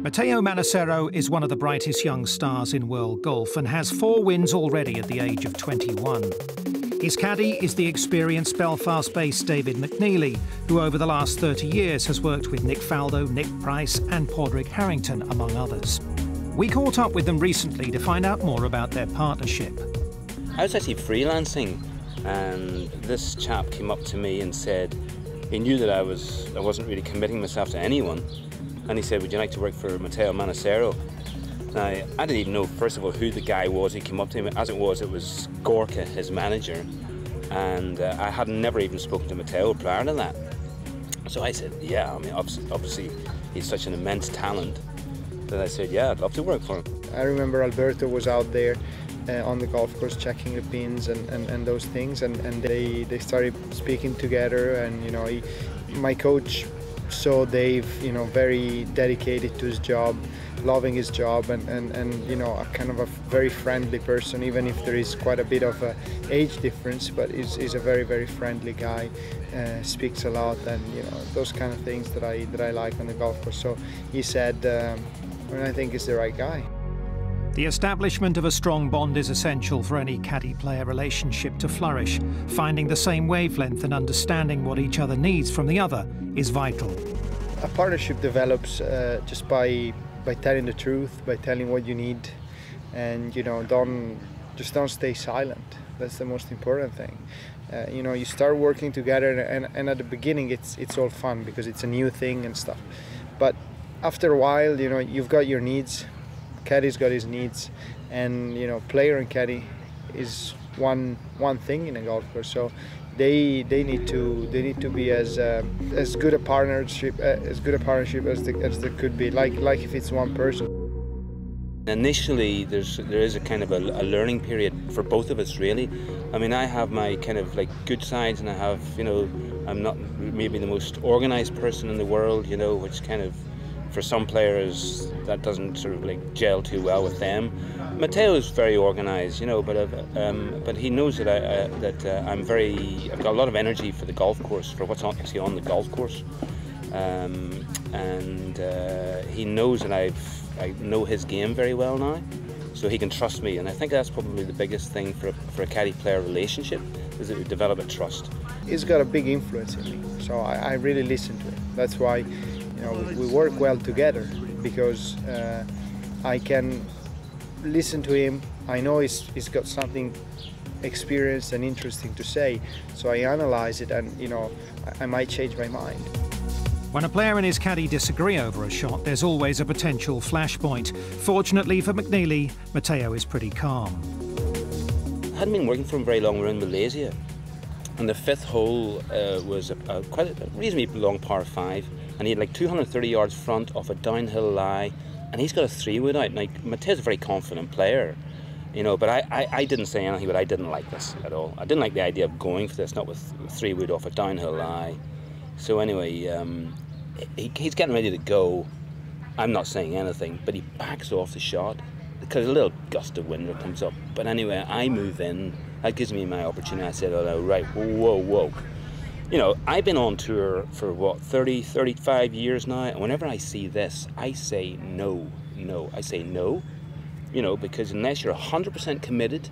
Matteo Manassero is one of the brightest young stars in world golf and has four wins already at the age of 21. His caddy is the experienced Belfast based David McNeilly, who over the last 30 years has worked with Nick Faldo, Nick Price, and Padraig Harrington, among others. We caught up with them recently to find out more about their partnership. I was actually freelancing, and this chap came up to me and said he knew that I was I wasn't really committing myself to anyone, and he said, "Would you like to work for Matteo Manassero?" Now, I didn't even know, first of all, who the guy was. He came up to him. As it was, it was Gorka, his manager. And uh, I had never even spoken to Matteo prior to that. So I said, yeah, I mean, obviously, obviously he's such an immense talent that I said, yeah, I'd love to work for him. I remember Alberto was out there uh, on the golf course checking the pins and, and, and those things and, and they, they started speaking together and you know he, my coach saw Dave you know very dedicated to his job loving his job and, and, and you know a kind of a very friendly person even if there is quite a bit of a age difference but he's, he's a very very friendly guy uh, speaks a lot and you know those kind of things that I that I like on the golf course. So he said um, and I think he's the right guy the establishment of a strong bond is essential for any caddy player relationship to flourish. Finding the same wavelength and understanding what each other needs from the other is vital. A partnership develops uh, just by by telling the truth, by telling what you need, and you know, don't just don't stay silent. That's the most important thing. Uh, you know, you start working together, and, and at the beginning, it's it's all fun because it's a new thing and stuff. But after a while, you know, you've got your needs. Caddy's got his needs, and you know, player and caddy is one one thing in a golf course. So they they need to they need to be as uh, as good a partnership uh, as good a partnership as they, as they could be like like if it's one person initially there's there is a kind of a, a, learning period for both of us really i mean i have my kind of like good sides and i have you know i'm not maybe the most organized person in the world you know which kind of for some players that doesn't sort of like gel too well with them. Matteo is very organised, you know, but uh, um, but he knows that I uh, that uh, I'm very I've got a lot of energy for the golf course for what's actually on the golf course, um, and uh, he knows that I've I know his game very well now, so he can trust me, and I think that's probably the biggest thing for a, for a caddy player relationship is that you develop a trust. He's got a big influence in me, so I, I really listen to him. That's why you know we, we work well together because uh, I can listen to him. I know he's, he's got something experienced and interesting to say, so I analyze it and you know I, I might change my mind. When a player and his caddy disagree over a shot, there's always a potential flashpoint. Fortunately for McNeilly, Matteo is pretty calm. I hadn't been working for him very long. We are in Malaysia, and the fifth hole uh, was a, a, quite a reasonably long par five and he had like 230 yards front off a downhill lie, and he's got a three wood out. Like Matteo's a very confident player, you know, but I, I, I, didn't say anything, but I didn't like this at all. I didn't like the idea of going for this, not with three wood off a downhill lie. So anyway, um, he, he's getting ready to go. I'm not saying anything, but he backs off the shot because a little gust of wind comes up. But anyway, I move in. That gives me my opportunity. I said, "Oh no, right, whoa, whoa." you know, I've been on tour for what, 30, 35 years now, and whenever I see this, I say no, no. I say no, you know, because unless you're 100% committed,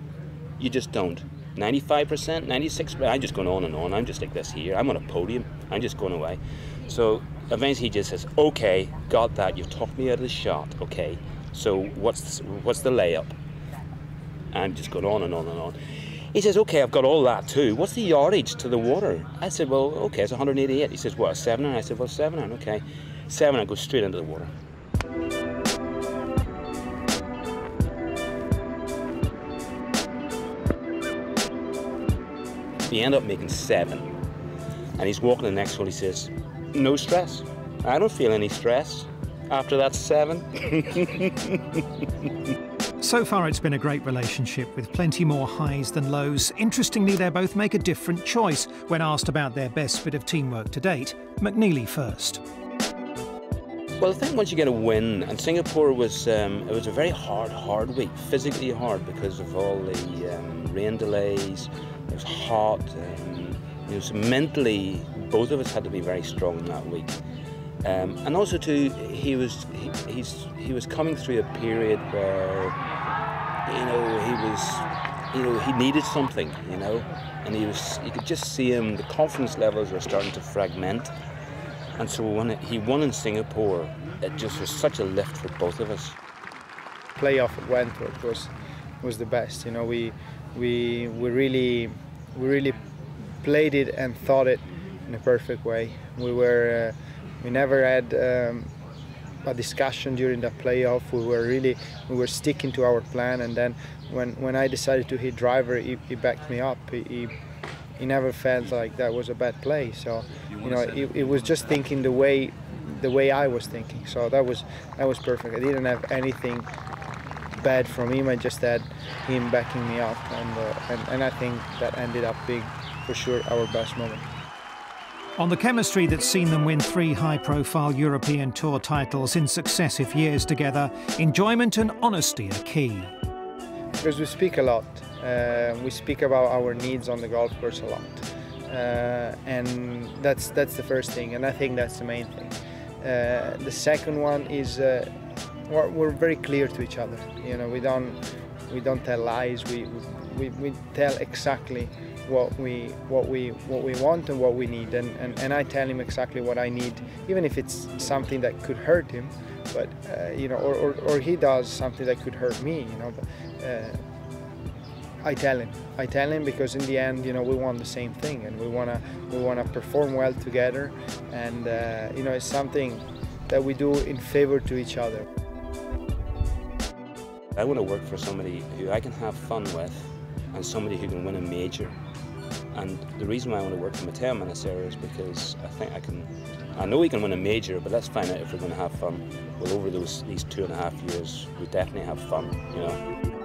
you just don't. 95%, 96%, I'm just going on and on. I'm just like this here. I'm on a podium. I'm just going away. So eventually he just says, okay, got that. You've talked me out of the shot. Okay, so what's, what's the layup? I'm just going on and on and on. He says, okay, I've got all that too. What's the yardage to the water? I said, well, okay, it's 188. He says, what, seven iron? I said, well, seven iron, okay. Seven iron goes straight into the water. We end up making seven. And he's walking the next hole, he says, no stress. I don't feel any stress after that seven. So far, it's been a great relationship with plenty more highs than lows. Interestingly, they both make a different choice when asked about their best bit of teamwork to date. McNeilly first. Well, I think once you get a win, and Singapore was um, it was a very hard, hard week, physically hard because of all the um, rain delays. It was hot. Um, you know, so mentally, both of us had to be very strong in that week. Um, and also too, he was he, he's he was coming through a period where you know he was you know he needed something, you know, and he was you could just see him. The confidence levels were starting to fragment, and so when it, he won in Singapore, it just was such a lift for both of us. Playoff at Wentworth was was the best. You know, we we we really we really played it and thought it in a perfect way. We were. Uh, we never had um, a discussion during the playoff. We were really we were sticking to our plan, and then when when I decided to hit driver, he, he backed me up. He, he, he never felt like that was a bad play. So you know, it, it was just thinking the way the way I was thinking. So that was that was perfect. I didn't have anything bad from him. I just had him backing me up, and uh, and, and I think that ended up being for sure our best moment. On the chemistry that's seen them win three high profile European Tour titles in successive years together, enjoyment and honesty are key. Because we speak a lot. Uh, we speak about our needs on the golf course a lot. Uh, and that's that's the first thing, and I think that's the main thing. Uh, the second one is uh, we're, we're, very clear to each other. You know, we don't we don't tell lies. We we, we tell exactly what we what we what we want and what we need. And, and, and I tell him exactly what I need even if it's something that could hurt him. But uh, you know or, or, or, he does something that could hurt me you know but uh, I tell him. I tell him because in the end you know we want the same thing and we want to we want to perform well together. And uh, you know it's something that we do in favor to each other. I want to work for somebody who I can have fun with and somebody who can win a major and the reason why I want to work for Matteo Manassero is because I think I can, I know he can win a major, but let's find out if we're going to have fun. Well, over those these two and a half years, we definitely have fun, you know.